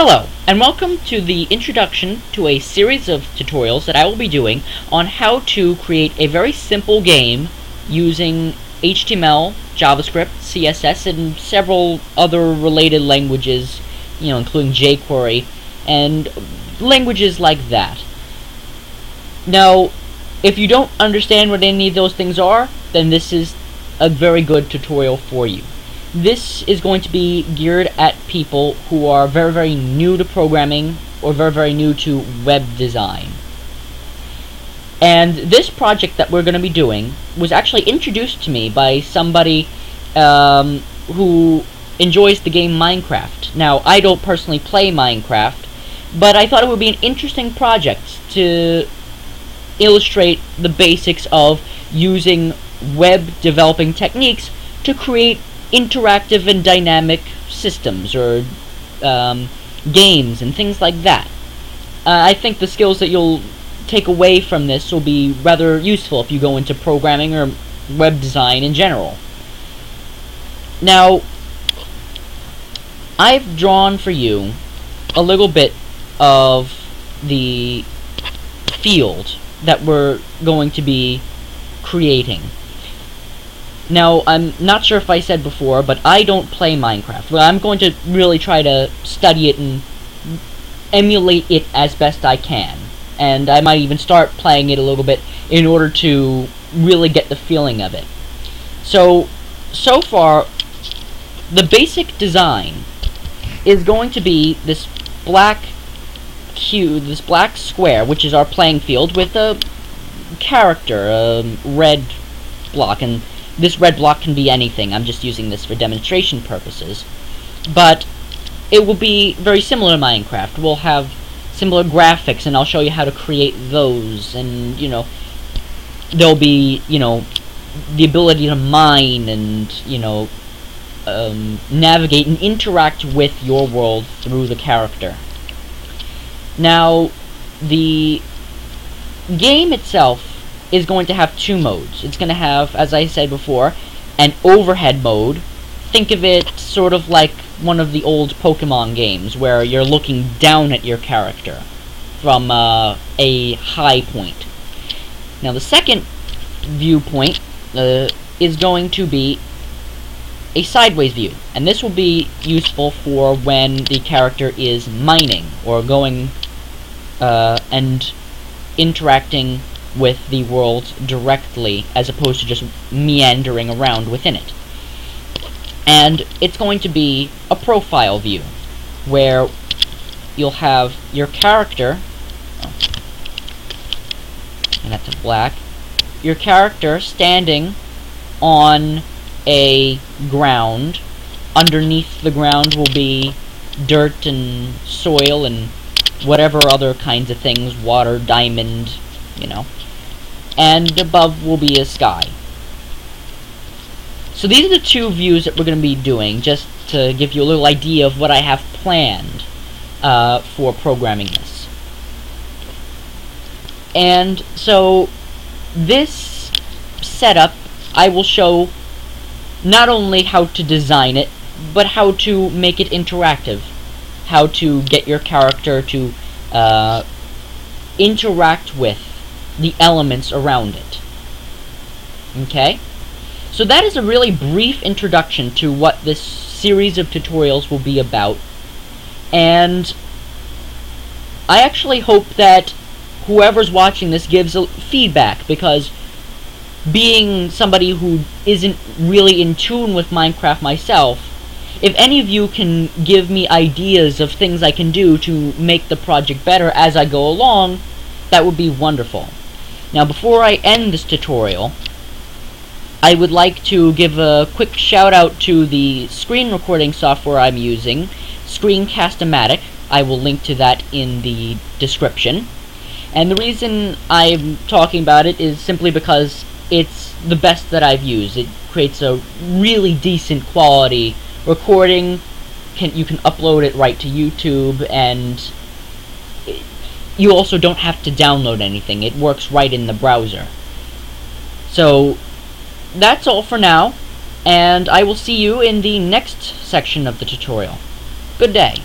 Hello, and welcome to the introduction to a series of tutorials that I will be doing on how to create a very simple game using HTML, JavaScript, CSS, and several other related languages, you know, including jQuery, and languages like that. Now, if you don't understand what any of those things are, then this is a very good tutorial for you. This is going to be geared at people who are very, very new to programming or very, very new to web design. And this project that we're going to be doing was actually introduced to me by somebody um, who enjoys the game Minecraft. Now, I don't personally play Minecraft, but I thought it would be an interesting project to illustrate the basics of using web developing techniques to create interactive and dynamic systems or um, games and things like that. Uh, I think the skills that you'll take away from this will be rather useful if you go into programming or web design in general. Now, I've drawn for you a little bit of the field that we're going to be creating. Now, I'm not sure if I said before, but I don't play Minecraft. But I'm going to really try to study it and emulate it as best I can. And I might even start playing it a little bit in order to really get the feeling of it. So, so far, the basic design is going to be this black cube, this black square, which is our playing field, with a character, a red block, and this red block can be anything. I'm just using this for demonstration purposes. But it will be very similar to Minecraft. We'll have similar graphics, and I'll show you how to create those. And, you know, there'll be, you know, the ability to mine and, you know, um, navigate and interact with your world through the character. Now, the game itself is going to have two modes. It's going to have, as I said before, an overhead mode. Think of it sort of like one of the old Pokemon games, where you're looking down at your character from uh, a high point. Now, the second viewpoint uh, is going to be a sideways view, and this will be useful for when the character is mining, or going uh, and interacting with the world directly as opposed to just meandering around within it. And it's going to be a profile view where you'll have your character oh, and that's a black your character standing on a ground underneath the ground will be dirt and soil and whatever other kinds of things water diamond you know and above will be a sky. So these are the two views that we're going to be doing, just to give you a little idea of what I have planned uh, for programming this. And so this setup, I will show not only how to design it, but how to make it interactive. How to get your character to uh, interact with the elements around it. Okay? So that is a really brief introduction to what this series of tutorials will be about. And I actually hope that whoever's watching this gives feedback because being somebody who isn't really in tune with Minecraft myself, if any of you can give me ideas of things I can do to make the project better as I go along, that would be wonderful. Now before I end this tutorial, I would like to give a quick shout out to the screen recording software I'm using, Screencast-O-Matic. I will link to that in the description. And the reason I'm talking about it is simply because it's the best that I've used. It creates a really decent quality recording. Can, you can upload it right to YouTube and you also don't have to download anything. It works right in the browser. So, that's all for now, and I will see you in the next section of the tutorial. Good day.